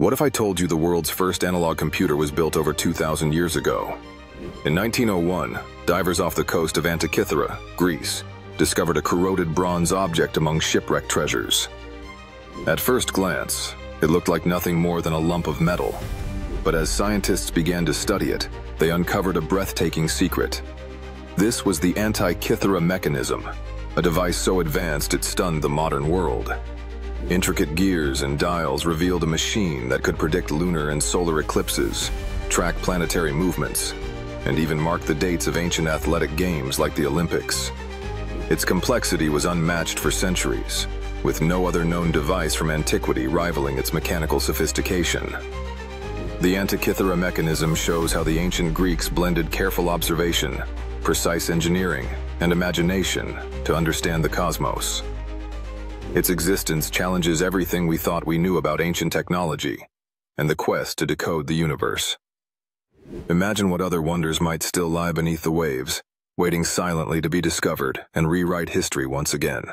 What if I told you the world's first analog computer was built over 2,000 years ago? In 1901, divers off the coast of Antikythera, Greece, discovered a corroded bronze object among shipwreck treasures. At first glance, it looked like nothing more than a lump of metal. But as scientists began to study it, they uncovered a breathtaking secret. This was the Antikythera mechanism, a device so advanced it stunned the modern world. Intricate gears and dials revealed a machine that could predict lunar and solar eclipses, track planetary movements, and even mark the dates of ancient athletic games like the Olympics. Its complexity was unmatched for centuries, with no other known device from antiquity rivaling its mechanical sophistication. The Antikythera mechanism shows how the ancient Greeks blended careful observation, precise engineering, and imagination to understand the cosmos. Its existence challenges everything we thought we knew about ancient technology and the quest to decode the universe. Imagine what other wonders might still lie beneath the waves, waiting silently to be discovered and rewrite history once again.